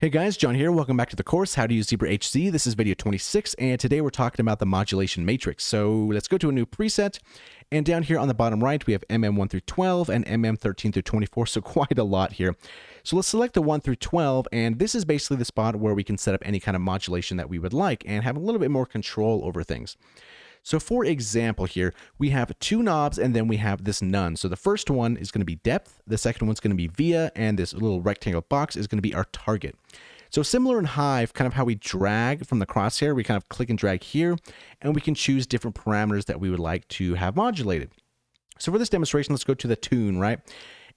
Hey guys, Jon here. Welcome back to the course, How to Use Zebra HZ. This is video 26, and today we're talking about the modulation matrix. So let's go to a new preset, and down here on the bottom right, we have MM1 through 12 and MM13 through 24, so quite a lot here. So let's select the 1 through 12, and this is basically the spot where we can set up any kind of modulation that we would like and have a little bit more control over things. So for example here, we have two knobs and then we have this none. So the first one is going to be depth, the second one's going to be via, and this little rectangle box is going to be our target. So similar in Hive, kind of how we drag from the crosshair, we kind of click and drag here, and we can choose different parameters that we would like to have modulated. So for this demonstration, let's go to the tune, right?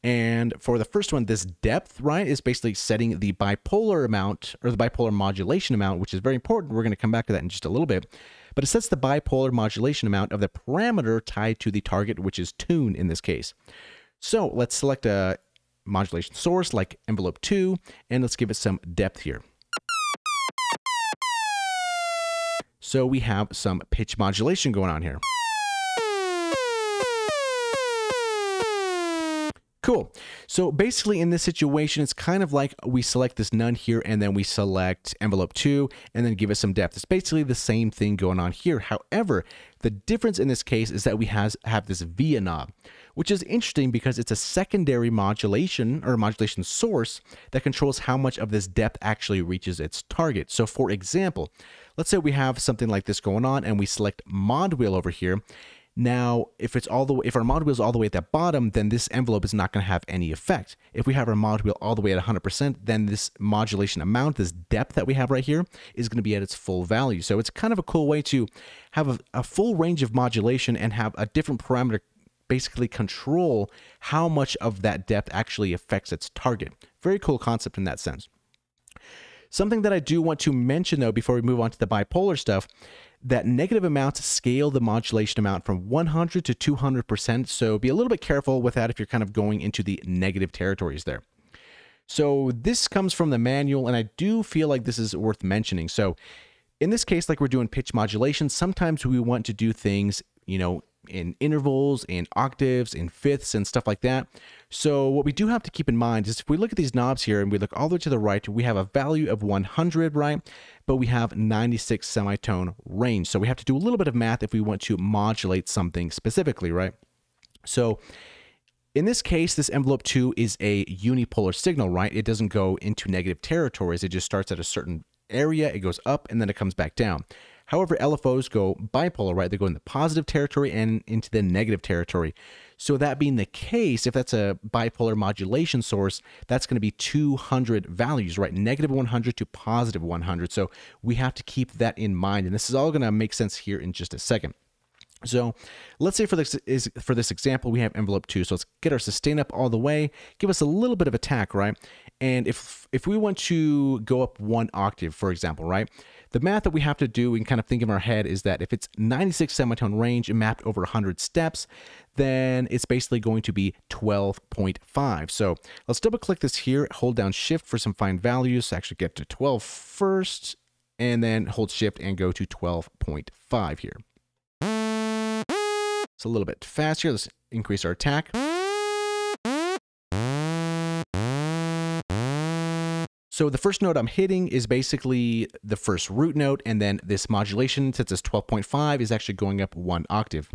And for the first one, this depth, right, is basically setting the bipolar amount or the bipolar modulation amount, which is very important. We're going to come back to that in just a little bit but it sets the bipolar modulation amount of the parameter tied to the target, which is tune in this case. So let's select a modulation source like envelope 2, and let's give it some depth here. So we have some pitch modulation going on here. Cool. So basically in this situation, it's kind of like we select this none here and then we select envelope two and then give it some depth. It's basically the same thing going on here. However, the difference in this case is that we has, have this via knob, which is interesting because it's a secondary modulation or modulation source that controls how much of this depth actually reaches its target. So for example, let's say we have something like this going on and we select mod wheel over here now, if it's all the way, if our mod wheel is all the way at the bottom, then this envelope is not going to have any effect. If we have our mod wheel all the way at 100%, then this modulation amount, this depth that we have right here, is going to be at its full value. So it's kind of a cool way to have a, a full range of modulation and have a different parameter basically control how much of that depth actually affects its target. Very cool concept in that sense. Something that I do want to mention though before we move on to the bipolar stuff that negative amounts scale the modulation amount from 100 to 200%. So be a little bit careful with that if you're kind of going into the negative territories there. So this comes from the manual, and I do feel like this is worth mentioning. So in this case, like we're doing pitch modulation, sometimes we want to do things, you know, in intervals, in octaves, in fifths, and stuff like that. So what we do have to keep in mind is if we look at these knobs here and we look all the way to the right, we have a value of 100, right? But we have 96 semitone range. So we have to do a little bit of math if we want to modulate something specifically, right? So in this case, this envelope 2 is a unipolar signal, right? It doesn't go into negative territories. It just starts at a certain area, it goes up, and then it comes back down. However, LFOs go bipolar, right? They go in the positive territory and into the negative territory. So that being the case, if that's a bipolar modulation source, that's going to be 200 values, right? Negative 100 to positive 100. So we have to keep that in mind. And this is all going to make sense here in just a second. So let's say for this is for this example, we have envelope two. So let's get our sustain up all the way, give us a little bit of attack, right? And if if we want to go up one octave, for example, right? The math that we have to do and kind of think in our head is that if it's 96 semitone range and mapped over 100 steps, then it's basically going to be 12.5. So let's double click this here, hold down shift for some fine values, actually get to 12 first, and then hold shift and go to 12.5 here. It's a little bit faster. Let's increase our attack. So the first note I'm hitting is basically the first root note, and then this modulation, since it's 12.5, is actually going up one octave.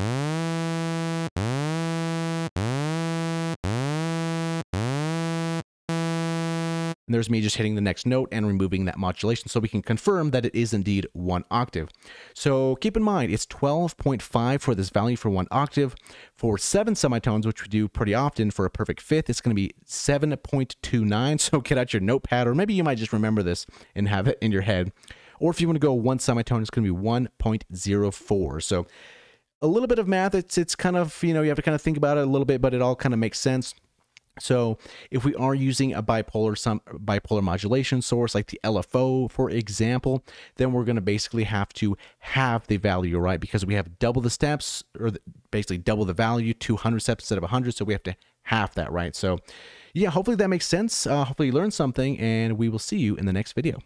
And there's me just hitting the next note and removing that modulation so we can confirm that it is indeed one octave. So keep in mind, it's 12.5 for this value for one octave. For seven semitones, which we do pretty often for a perfect fifth, it's going to be 7.29. So get out your notepad, or maybe you might just remember this and have it in your head. Or if you want to go one semitone, it's going to be 1.04. So a little bit of math, it's, it's kind of, you know, you have to kind of think about it a little bit, but it all kind of makes sense. So if we are using a bipolar some bipolar modulation source like the LFO for example, then we're going to basically have to have the value right because we have double the steps or basically double the value 200 steps instead of 100 so we have to half that right. So yeah, hopefully that makes sense. Uh, hopefully you learned something and we will see you in the next video.